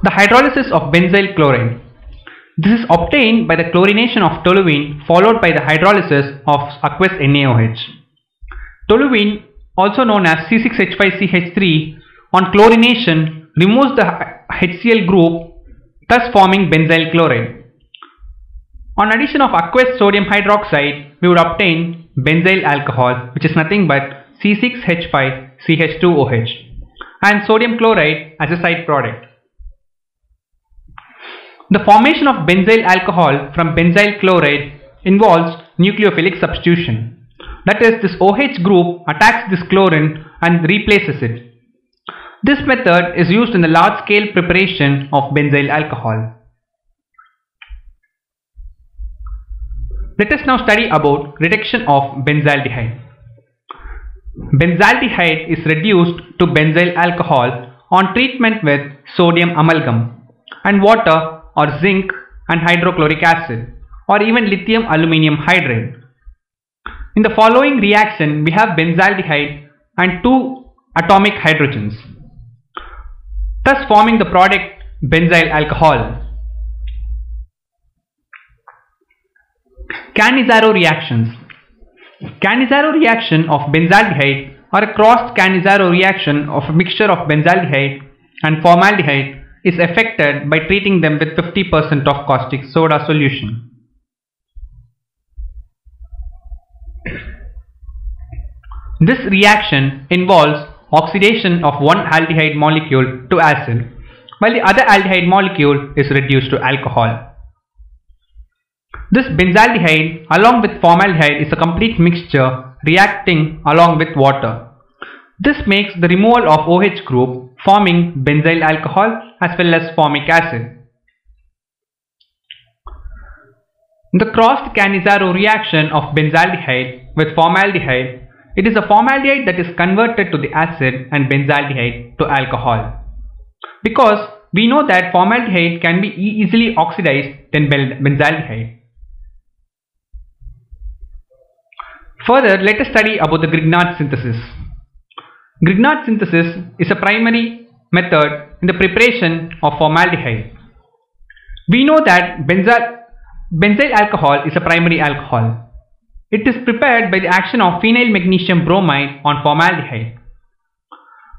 The hydrolysis of benzyl chloride. This is obtained by the chlorination of toluene followed by the hydrolysis of aqueous NaOH. Toluene, also known as C6H5CH3, on chlorination removes the HCl group, thus forming benzyl chloride. On addition of aqueous sodium hydroxide, we would obtain benzyl alcohol, which is nothing but C6H5CH2OH, and sodium chloride as a side product. The formation of benzyl alcohol from benzyl chloride involves nucleophilic substitution. That is, this OH group attacks this chlorine and replaces it. This method is used in the large scale preparation of benzyl alcohol. Let us now study about reduction of benzaldehyde. Benzaldehyde is reduced to benzyl alcohol on treatment with sodium amalgam and water or zinc and hydrochloric acid or even lithium aluminium hydride. In the following reaction we have benzaldehyde and two atomic hydrogens thus forming the product benzyl alcohol. Cannizzaro reactions Cannizzaro reaction of benzaldehyde or a crossed Cannizzaro reaction of a mixture of benzaldehyde and formaldehyde is affected by treating them with 50% of caustic soda solution. This reaction involves oxidation of one aldehyde molecule to acid while the other aldehyde molecule is reduced to alcohol. This benzaldehyde along with formaldehyde is a complete mixture reacting along with water. This makes the removal of OH group forming benzyl alcohol as well as formic acid. The crossed Cannizzaro reaction of benzaldehyde with formaldehyde, it is a formaldehyde that is converted to the acid and benzaldehyde to alcohol. Because we know that formaldehyde can be easily oxidized than benzaldehyde. Further, let us study about the Grignard synthesis. Grignard synthesis is a primary method in the preparation of formaldehyde. We know that benzyl, benzyl alcohol is a primary alcohol. It is prepared by the action of phenyl magnesium bromide on formaldehyde.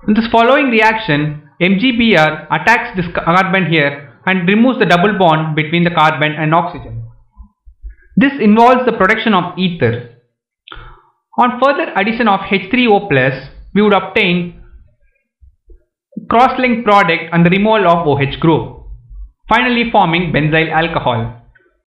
In this following reaction, MgBr attacks this carbon here and removes the double bond between the carbon and oxygen. This involves the production of ether. On further addition of H3O plus, we would obtain cross-linked product and the removal of OH group, finally forming benzyl alcohol.